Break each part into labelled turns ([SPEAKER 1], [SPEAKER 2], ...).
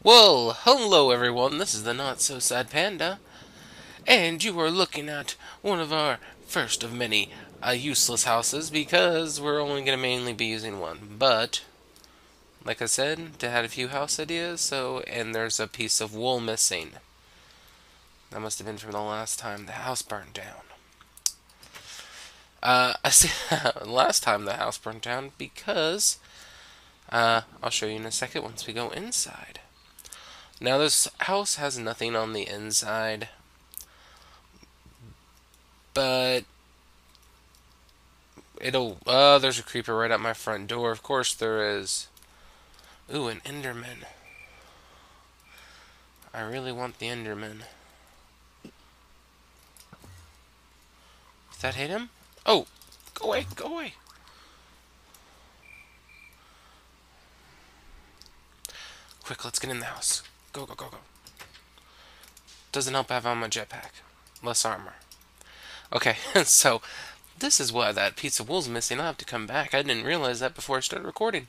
[SPEAKER 1] Well, hello everyone, this is the Not So Sad Panda, and you are looking at one of our first of many uh, useless houses because we're only going to mainly be using one. But, like I said, to had a few house ideas, so, and there's a piece of wool missing. That must have been from the last time the house burned down. Uh, I see, last time the house burned down because, uh, I'll show you in a second once we go inside. Now this house has nothing on the inside, but it'll, uh, there's a creeper right at my front door. Of course there is. Ooh, an Enderman. I really want the Enderman. Did that hit him? Oh! Go away! Go away! Quick, let's get in the house. Go, go, go, go. Doesn't help have on my jetpack. Less armor. Okay, so this is why that piece of wool's missing. I'll have to come back. I didn't realize that before I started recording.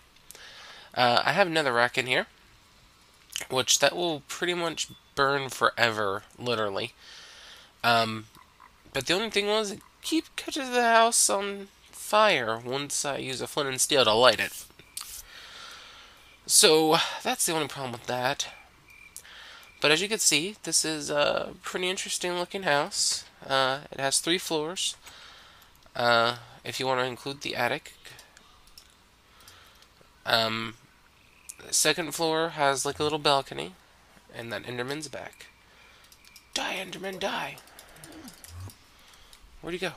[SPEAKER 1] Uh, I have another rack in here, which that will pretty much burn forever, literally. Um, but the only thing was, it keep catches the house on fire once I use a flint and steel to light it. So, that's the only problem with that. But as you can see, this is a pretty interesting looking house. Uh, it has three floors. Uh, if you want to include the attic. Um, second floor has like a little balcony. And that Enderman's back. Die, Enderman, die! Where'd he go?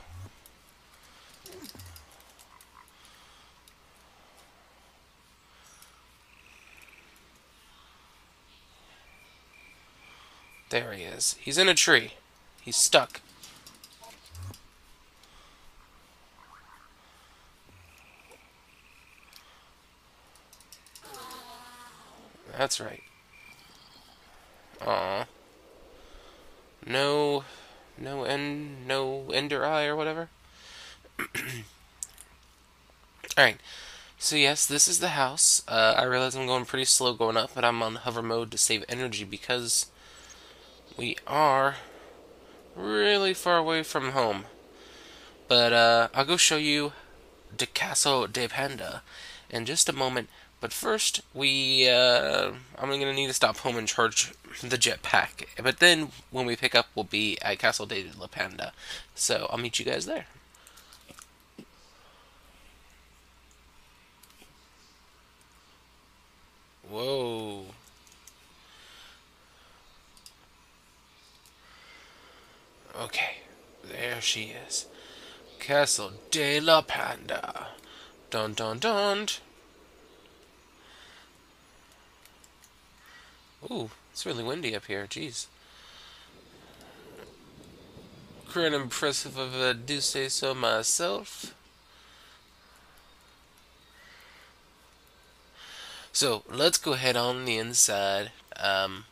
[SPEAKER 1] There he is. He's in a tree. He's stuck. That's right. Aw. No, no end, no ender eye or whatever. Alright. So yes, this is the house. Uh, I realize I'm going pretty slow going up, but I'm on hover mode to save energy because we are really far away from home. But uh, I'll go show you the Castle de Panda in just a moment. But first, we uh, I'm gonna need to stop home and charge the jetpack. But then, when we pick up, we'll be at Castle de la Panda. So I'll meet you guys there. Whoa. Okay, there she is. Castle de la Panda. Dun dun dun. Ooh, it's really windy up here. Jeez. Quite impressive I do say so myself. So let's go ahead on the inside. Um,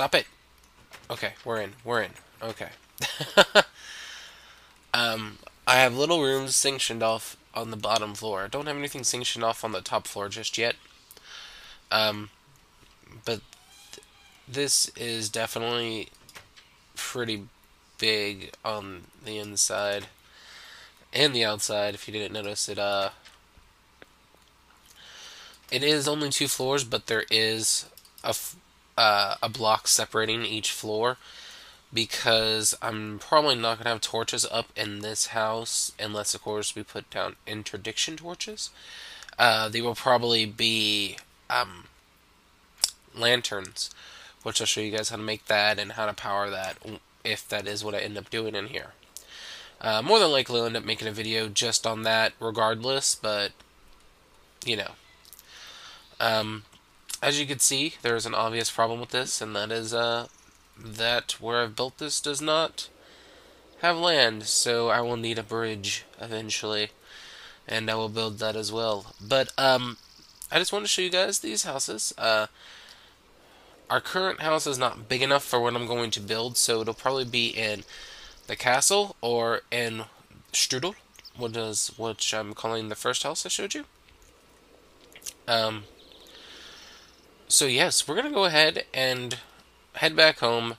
[SPEAKER 1] Stop it. Okay, we're in. We're in. Okay. um, I have little rooms sanctioned off on the bottom floor. I don't have anything sanctioned off on the top floor just yet. Um, but th this is definitely pretty big on the inside and the outside. If you didn't notice it, uh, it is only two floors, but there is a uh, a block separating each floor because I'm probably not going to have torches up in this house unless, of course, we put down interdiction torches. Uh, they will probably be um, lanterns, which I'll show you guys how to make that and how to power that if that is what I end up doing in here. Uh, more than likely, I'll end up making a video just on that regardless, but, you know. Um, as you can see, there is an obvious problem with this, and that is uh, that where I've built this does not have land, so I will need a bridge eventually, and I will build that as well. But um, I just want to show you guys these houses. Uh, our current house is not big enough for what I'm going to build, so it'll probably be in the castle or in Strudel. what does which I'm calling the first house I showed you. Um, so yes, we're gonna go ahead and head back home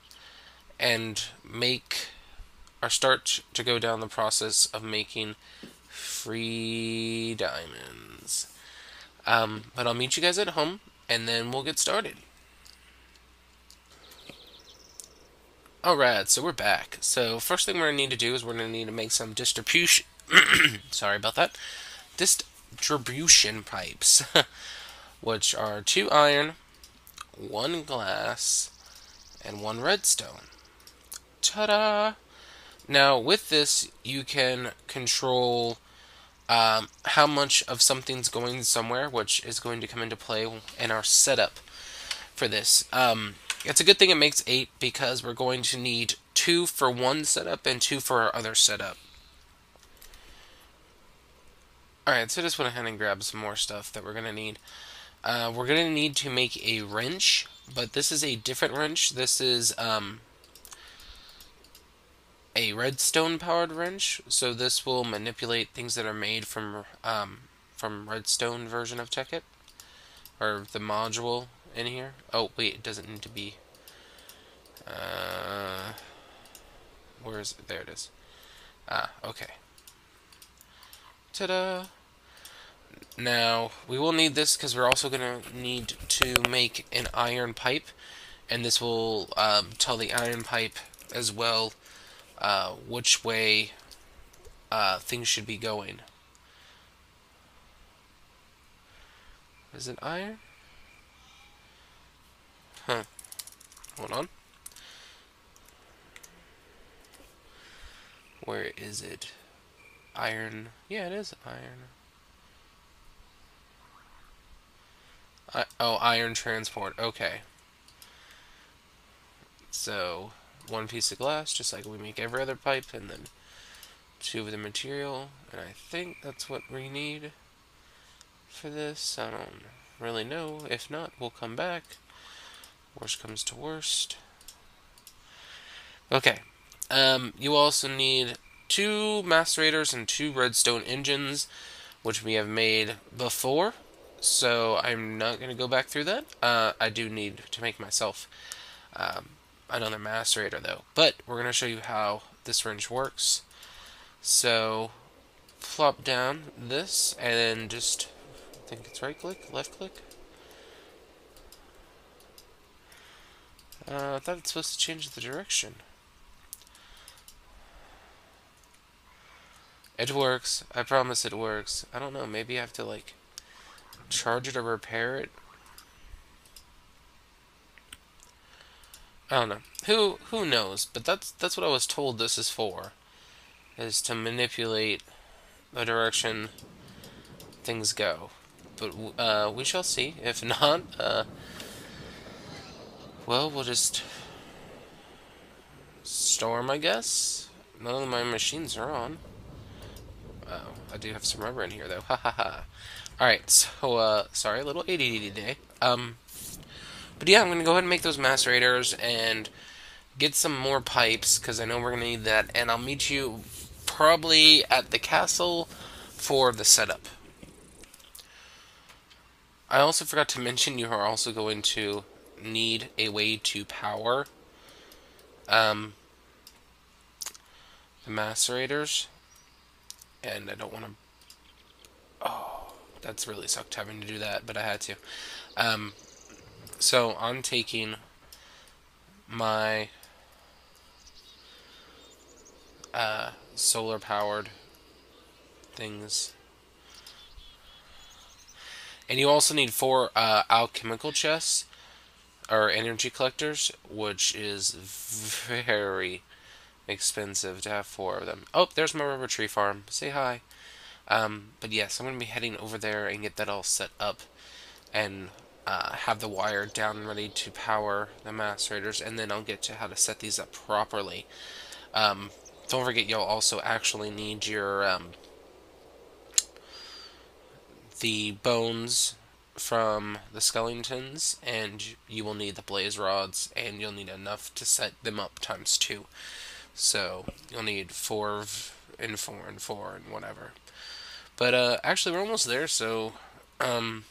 [SPEAKER 1] and make or start to go down the process of making free diamonds. Um, but I'll meet you guys at home and then we'll get started. Alright, so we're back. So first thing we're going to need to do is we're going to need to make some distribution. sorry about that. Distribution pipes, which are two iron, one glass, and one redstone. Ta-da! Now with this, you can control um, how much of something's going somewhere, which is going to come into play in our setup for this. Um, it's a good thing it makes 8 because we're going to need 2 for one setup and 2 for our other setup. Alright, so I just went ahead and grabbed some more stuff that we're going to need. Uh, we're going to need to make a wrench, but this is a different wrench. This is um, a redstone powered wrench, so this will manipulate things that are made from um, from redstone version of Tekkit, or the module in here. Oh wait, it doesn't need to be. Uh, where is it? There it is. Ah, okay. Ta-da! Now, we will need this because we're also going to need to make an iron pipe, and this will um, tell the iron pipe as well uh, which way uh, things should be going. Is it iron? Huh. Hold on. Where is it? Iron. Yeah, it is iron. I, oh, iron transport. Okay. So, one piece of glass, just like we make every other pipe, and then two of the material, and I think that's what we need for this. I don't really know. If not, we'll come back. Worst comes to worst. Okay. Um, you also need two macerators and two redstone engines, which we have made before. So I'm not going to go back through that. Uh, I do need to make myself um, another macerator though. But we're going to show you how this wrench works. So plop down this and then just I think it's right click, left click. Uh, I thought it's supposed to change the direction. It works. I promise it works. I don't know. Maybe I have to like charge it or repair it. I don't know. Who who knows? But that's that's what I was told this is for, is to manipulate the direction things go. But uh, we shall see. If not, uh, well, we'll just storm, I guess. None of my machines are on. Oh, I do have some rubber in here though. Ha ha ha. All right, so uh, sorry, a little ADD day. Um. But yeah, I'm to go ahead and make those macerators and get some more pipes because I know we're to need that. And I'll meet you probably at the castle for the setup. I also forgot to mention you are also going to need a way to power um, the macerators. And I don't want to... That's really sucked having to do that, but I had to. Um, so I'm taking my uh, solar powered things. And you also need four uh, alchemical chests or energy collectors, which is very expensive to have four of them. Oh, there's my rubber tree farm. Say hi. Um, but yes, I'm going to be heading over there and get that all set up and uh, have the wire down and ready to power the mass macerators, and then I'll get to how to set these up properly. Um, don't forget, you'll also actually need your um, the bones from the skeletons, and you will need the blaze rods, and you'll need enough to set them up times two. So you'll need four and four and four and whatever. But uh, actually, we're almost there, so um,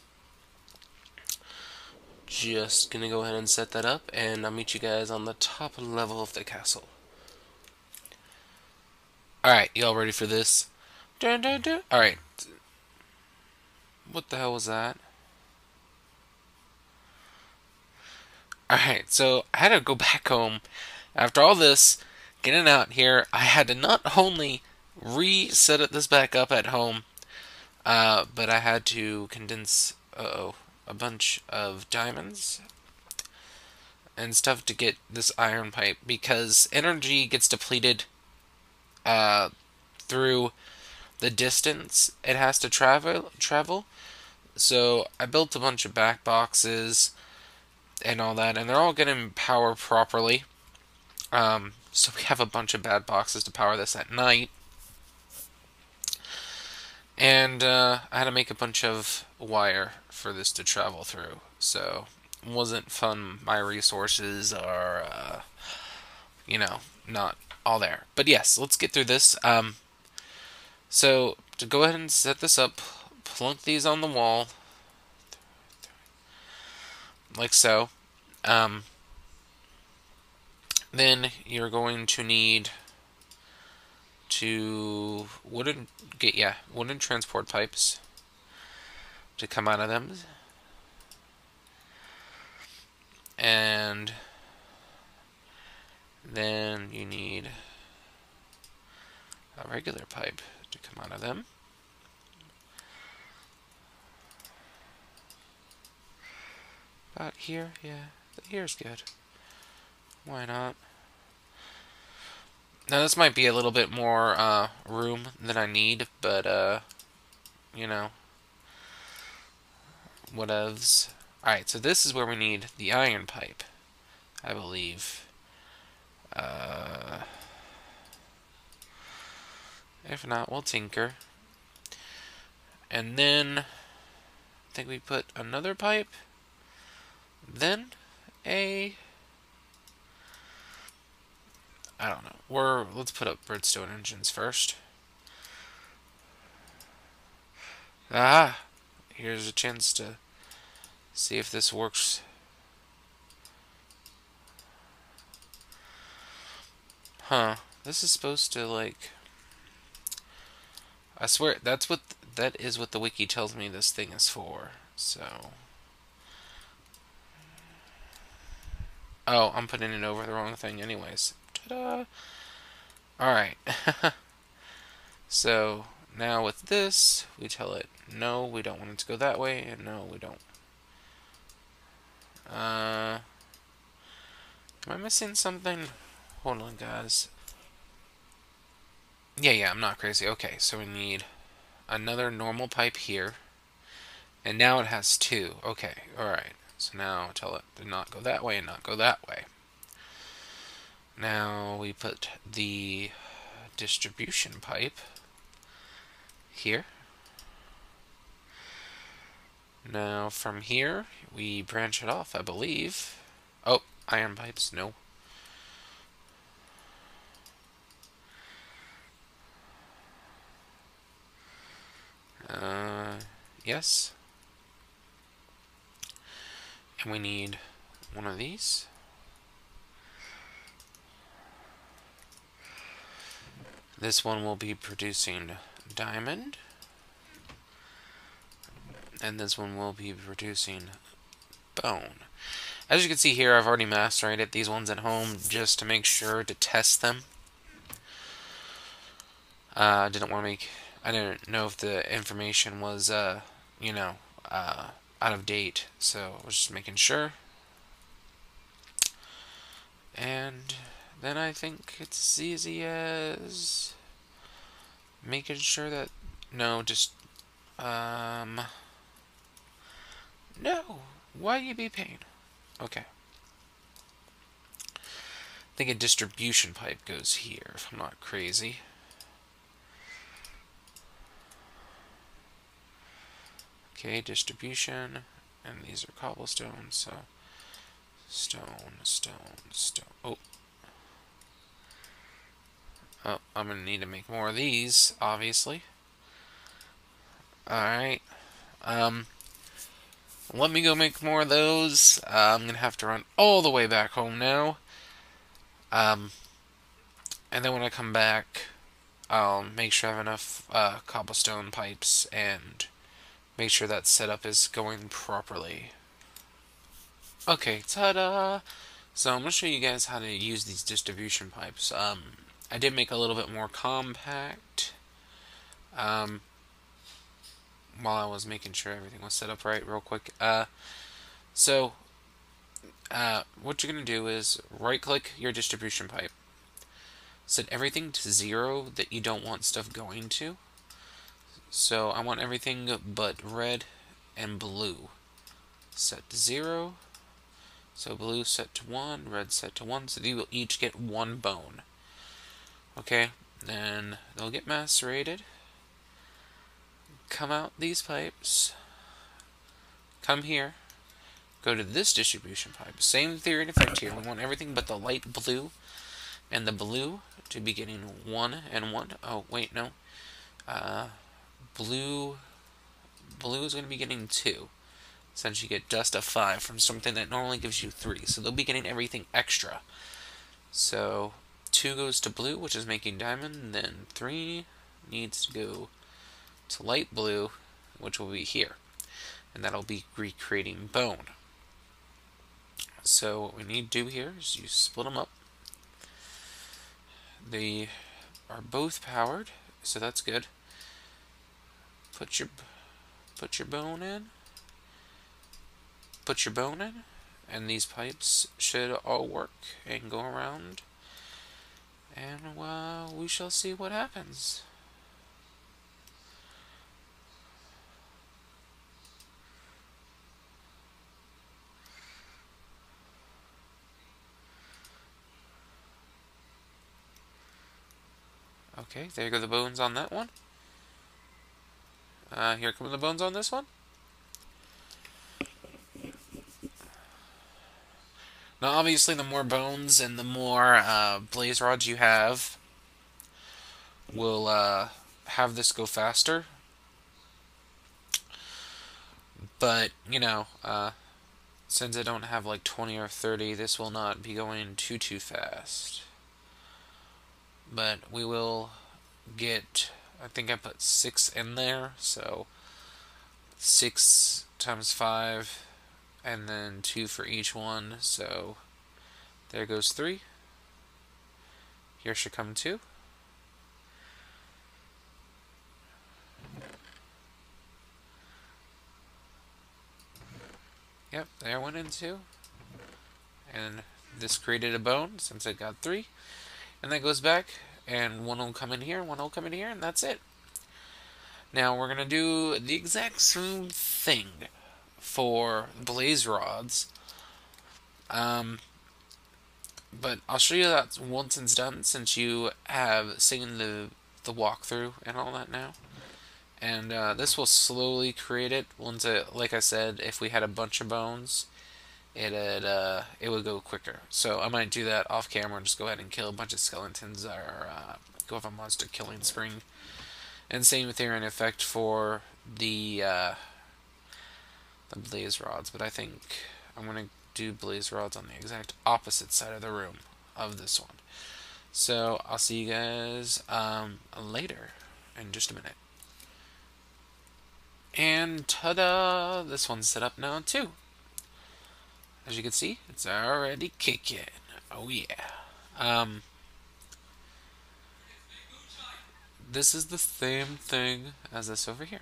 [SPEAKER 1] just gonna go ahead and set that up, and I'll meet you guys on the top level of the castle. Alright, y'all ready for this? Alright. What the hell was that? Alright, so I had to go back home. After all this, getting out here, I had to not only reset this back up at home, uh, but I had to condense, uh oh, a bunch of diamonds and stuff to get this iron pipe because energy gets depleted uh, through the distance it has to travel travel. So I built a bunch of BatBoxes and all that and they're all getting power properly. Um, so we have a bunch of BatBoxes to power this at night and uh, I had to make a bunch of wire for this to travel through. So wasn't fun. My resources are, uh, you know, not all there. But yes, let's get through this. Um, so to go ahead and set this up, plunk these on the wall, like so. Um, then you're going to need to wooden get yeah wooden transport pipes to come out of them. And then you need a regular pipe to come out of them. About here yeah here's good. Why not now this might be a little bit more uh, room than I need, but uh, you know, whatevs. Alright, so this is where we need the iron pipe, I believe. Uh, if not, we'll tinker. And then, I think we put another pipe, then a I don't know. We're let's put up redstone engines first. Ah, here's a chance to see if this works. Huh. This is supposed to like I swear that's what that is what the wiki tells me this thing is for. So Oh, I'm putting it over the wrong thing anyways. Ta-da! Alright. so, now with this, we tell it, no, we don't want it to go that way, and no, we don't. Uh, am I missing something? Hold on, guys. Yeah, yeah, I'm not crazy. Okay, so we need another normal pipe here. And now it has two. Okay, alright. So now tell it to not go that way and not go that way. Now we put the distribution pipe here. Now from here, we branch it off, I believe. Oh, iron pipes, no. Uh, yes. And we need one of these. This one will be producing diamond. And this one will be producing bone. As you can see here, I've already macerated these ones at home just to make sure to test them. I uh, didn't want to make... I didn't know if the information was, uh, you know, uh, out of date. So I was just making sure. And then I think it's as easy as making sure that no just um no why you be paying? Okay. I think a distribution pipe goes here if I'm not crazy. Okay distribution and these are cobblestone so stone stone stone oh Oh, I'm going to need to make more of these, obviously. Alright. Um, let me go make more of those. Uh, I'm going to have to run all the way back home now. Um, and then when I come back, I'll make sure I have enough uh, cobblestone pipes and make sure that setup is going properly. Okay, ta-da! So I'm going to show you guys how to use these distribution pipes. Um, I did make a little bit more compact. Um, while I was making sure everything was set up right real quick. Uh, so, uh, what you're going to do is right click your distribution pipe. Set everything to zero that you don't want stuff going to. So I want everything but red and blue set to zero. So blue set to one, red set to one, so they will each get one bone. Okay, then they'll get macerated come out these pipes, come here, go to this distribution pipe. Same theory and effect here. We want everything but the light blue and the blue to be getting one and one. Oh, wait, no. Uh, blue, blue is going to be getting two. Since you get just a five from something that normally gives you three. So they'll be getting everything extra. So two goes to blue, which is making diamond. Then three needs to go to light blue, which will be here. And that'll be recreating bone. So what we need to do here is you split them up. They are both powered, so that's good. Put your put your bone in. Put your bone in, and these pipes should all work and go around. And well, we shall see what happens. Okay, there go the bones on that one. Uh, here come the bones on this one. Now, obviously, the more bones and the more uh, blaze rods you have will uh, have this go faster. But, you know, uh, since I don't have like 20 or 30, this will not be going too, too fast but we will get I think I put six in there so six times five and then two for each one so there goes three here should come two Yep, there went in two. And this created a bone since it got three. And that goes back, and one will come in here, one will come in here, and that's it. Now we're going to do the exact same thing for blaze rods. Um, but I'll show you that once it's done, since you have seen the the walkthrough and all that now. And uh, this will slowly create it. Once it, like I said, if we had a bunch of bones, it'd uh, it would go quicker. So I might do that off camera and just go ahead and kill a bunch of skeletons or uh, go have a monster killing spring. And same here in effect for the uh, the blaze rods, but I think I'm gonna do blaze rods on the exact opposite side of the room of this one. So I'll see you guys um, later in just a minute. And ta-da! This one's set up now too. As you can see, it's already kicking. Oh yeah. Um, this is the same thing as this over here.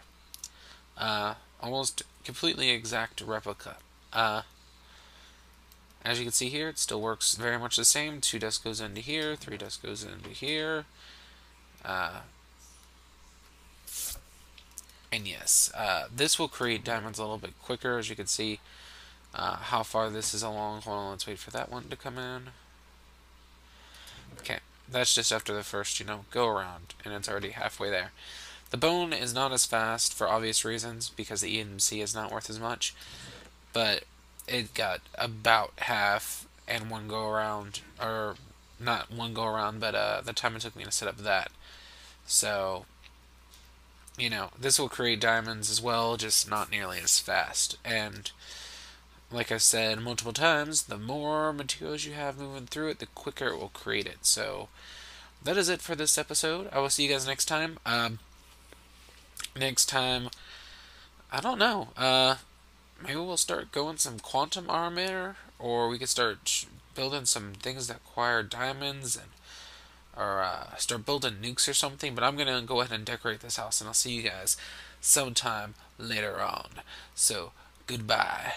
[SPEAKER 1] Uh, almost completely exact replica. Uh, as you can see here, it still works very much the same. Two dust goes into here, three dust goes into here. Uh, and yes, uh, this will create diamonds a little bit quicker, as you can see uh, how far this is along. Hold on, let's wait for that one to come in. Okay, that's just after the first, you know, go around, and it's already halfway there. The bone is not as fast for obvious reasons, because the EMC is not worth as much, but it got about half and one go around, or not one go around, but uh, the time it took me to set up that. So, you know, this will create diamonds as well, just not nearly as fast. And like I've said multiple times, the more materials you have moving through it, the quicker it will create it. So that is it for this episode. I will see you guys next time. Um, next time, I don't know. Uh, maybe we'll start going some quantum armor, or we could start building some things that require diamonds and or uh, start building nukes or something. But I'm gonna go ahead and decorate this house, and I'll see you guys sometime later on. So goodbye.